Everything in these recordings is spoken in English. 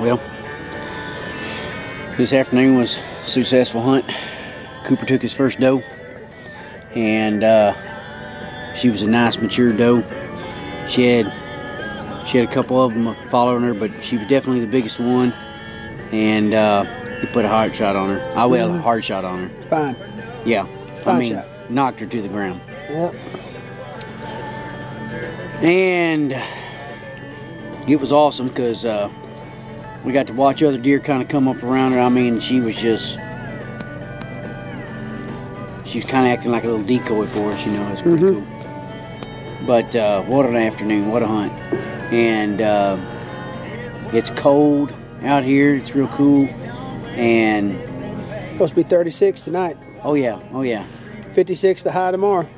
Well, this afternoon was a successful hunt. Cooper took his first doe, and uh, she was a nice mature doe. She had she had a couple of them following her, but she was definitely the biggest one. And uh, he put a hard shot on her. I well, a hard shot on her. Fine. Yeah, I mean, shot. knocked her to the ground. Yep. And it was awesome because uh, we got to watch other deer kind of come up around her. I mean, she was just. She was kind of acting like a little decoy for us, you know. It's pretty cool. But uh, what an afternoon, what a hunt. And uh, it's cold out here, it's real cool. And Supposed to be 36 tonight. oh, yeah, oh, yeah. 56 the high tomorrow.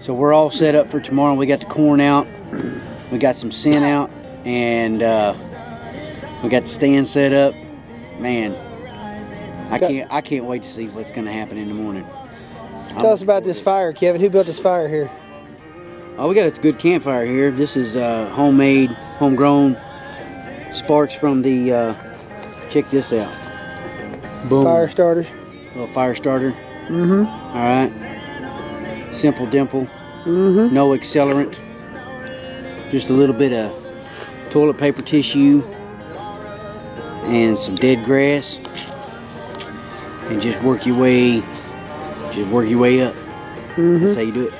So we're all set up for tomorrow. We got the corn out, we got some scent out, and uh, we got the stand set up. Man, I can't I can't wait to see what's going to happen in the morning. Tell us about this fire, Kevin. Who built this fire here? Oh, we got a good campfire here. This is uh, homemade, homegrown sparks from the. Uh, check this out. Boom. Fire starters. Little fire starter. Mm-hmm. All right. Simple dimple. Mm-hmm. No accelerant. Just a little bit of toilet paper tissue and some dead grass. And just work your way, just work your way up. Mm-hmm. That's how you do it.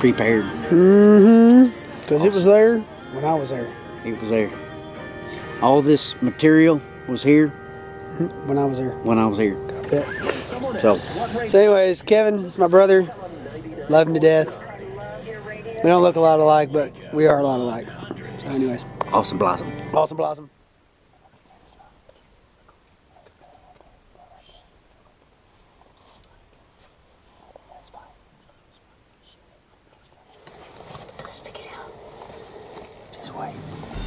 Prepared. Mm-hmm. Because it was there when I was there. It was there. All this material was here When I was there. when I was here. Yeah. So, So, anyways, Kevin is my brother. Love him to death. We don't look a lot alike, but we are a lot alike. So, anyways, awesome blossom. awesome blossom. Just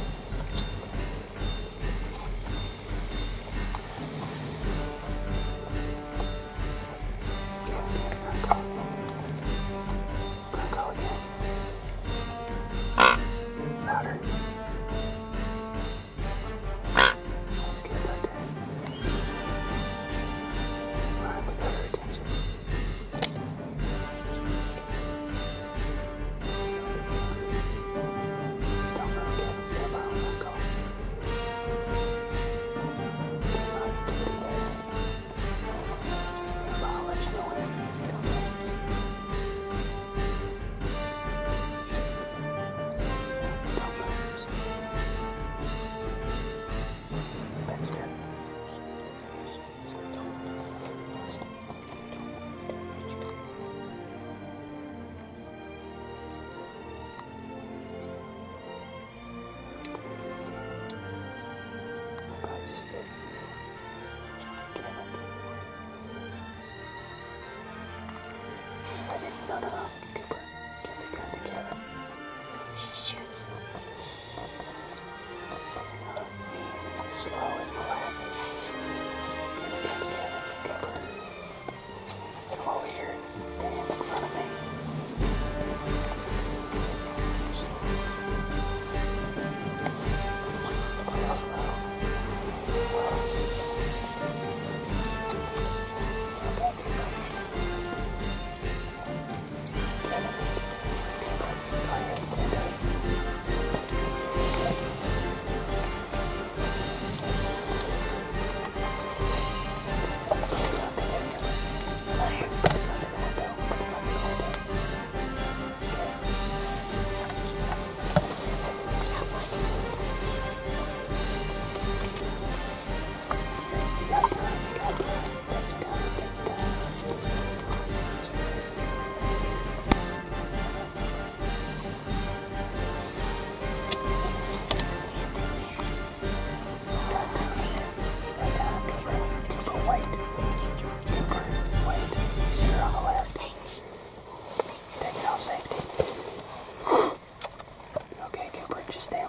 just.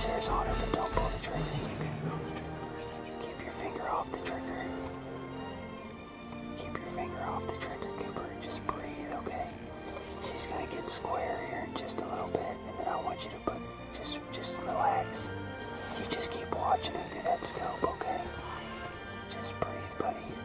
Crosshairs on oh, her, but don't pull the trigger. Keep your finger off the trigger. Keep your finger off the trigger, Cooper. Just breathe, okay? She's gonna get square here in just a little bit, and then I want you to put just just relax. You just keep watching her through that scope, okay? Just breathe, buddy.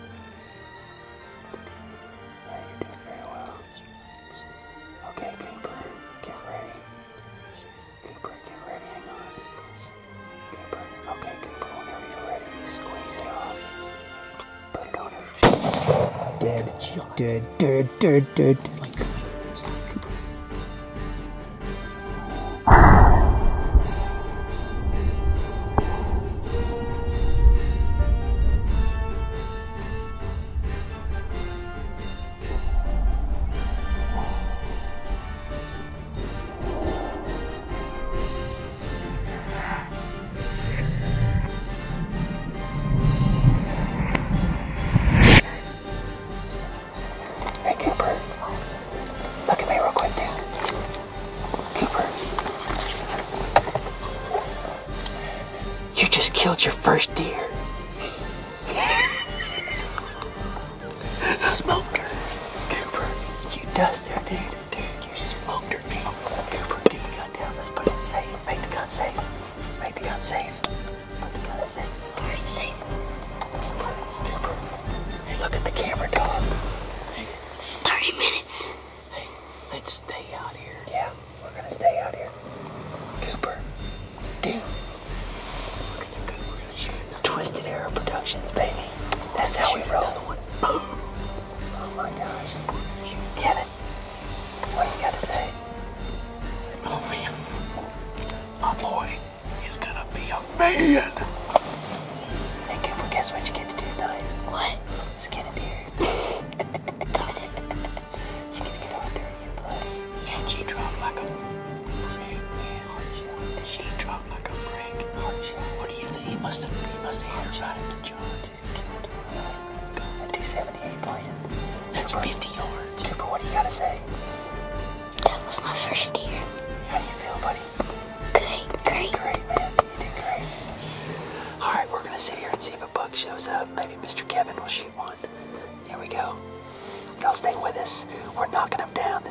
Dead. Dead, dead, dead, first deer. smoked her. Cooper, you dust her, dude. Dude, you smoked her, dude. Cooper, get the gun down. Let's put it safe. Make the gun safe. Make the gun safe. Put the gun safe. Already safe. Cooper, Cooper. Look at the camera, dog. 30 minutes. Hey, let's stay out here. Arrow Productions, baby. That's how we roll.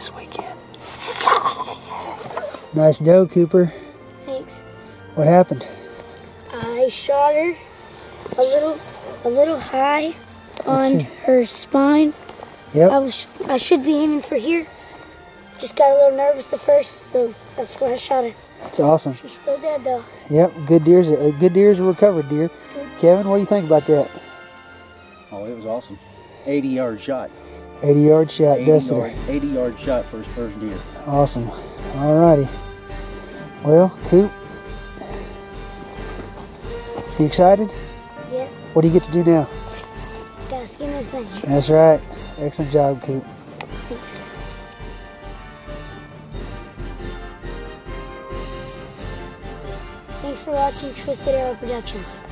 This weekend. Nice doe, Cooper. Thanks. What happened? I shot her a little, a little high on her spine. Yep. I was, I should be aiming for here. Just got a little nervous at first, so that's where I shot her. It's awesome. She's still dead though. Yep. Good deer's a, a good deer's a recovered deer. Kevin, what do you think about that? Oh, it was awesome. 80 yard shot. 80 yard shot, 80 dusted yard, 80 yard shot for his first deer. Awesome. Alrighty. Well, Coop, you excited? Yeah, What do you get to do now? gotta skin this thing. That's right. Excellent job, Coop. Thanks. Thanks for watching Twisted Arrow Productions.